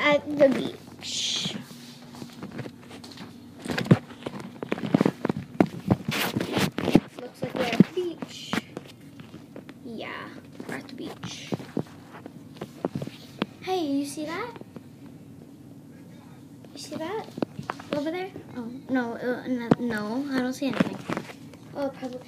at the beach. Looks like we're at the beach. Yeah, we're at the beach. Hey, you see that? You see that? Over there? Oh, no, uh, no, I don't see anything. Oh, probably.